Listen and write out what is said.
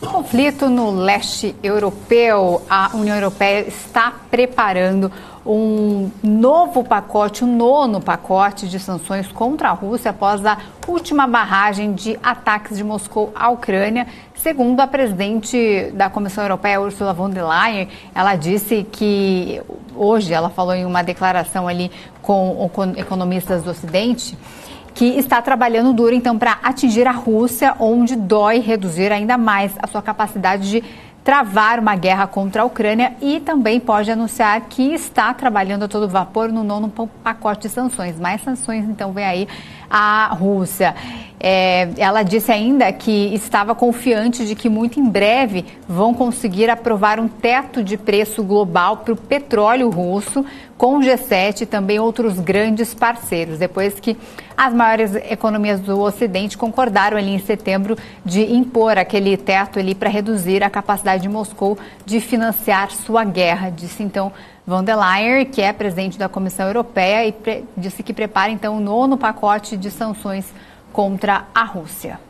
Conflito no leste europeu. A União Europeia está preparando um novo pacote, um nono pacote de sanções contra a Rússia após a última barragem de ataques de Moscou à Ucrânia. Segundo a presidente da Comissão Europeia, Ursula von der Leyen, ela disse que hoje, ela falou em uma declaração ali com, economistas do Ocidente, que está trabalhando duro então para atingir a Rússia, onde dói reduzir ainda mais a sua capacidade de travar uma guerra contra a Ucrânia e também pode anunciar que está trabalhando a todo vapor no nono pacote de sanções. Mais sanções, então, vem aí a Rússia. É, ela disse ainda que estava confiante de que muito em breve vão conseguir aprovar um teto de preço global para o petróleo russo, com o G7 e também outros grandes parceiros, depois que as maiores economias do Ocidente concordaram ali em setembro de impor aquele teto ali para reduzir a capacidade de Moscou de financiar sua guerra, disse então Von der Leyen, que é presidente da Comissão Europeia, e disse que prepara então o nono pacote de sanções contra a Rússia.